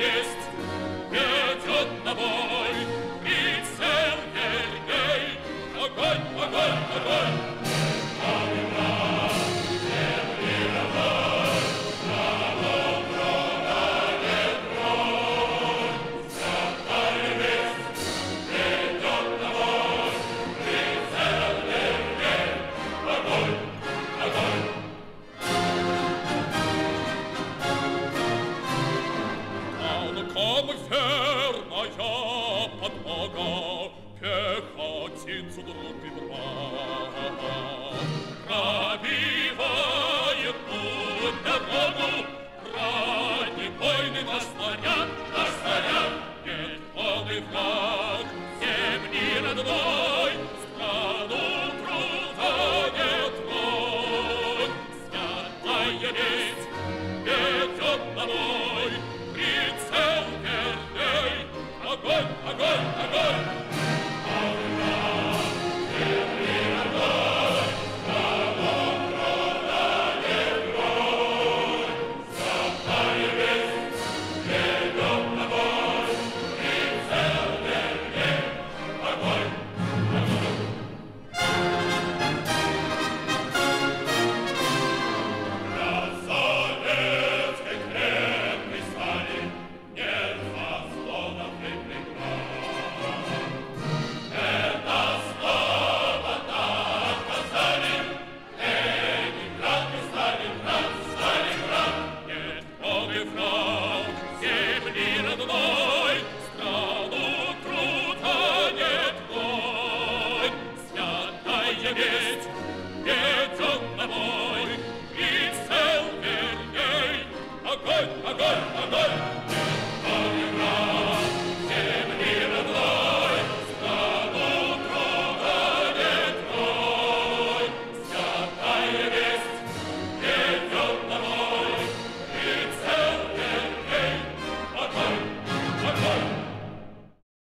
Yes. от Бога, пехотинцу друг и брат. Раби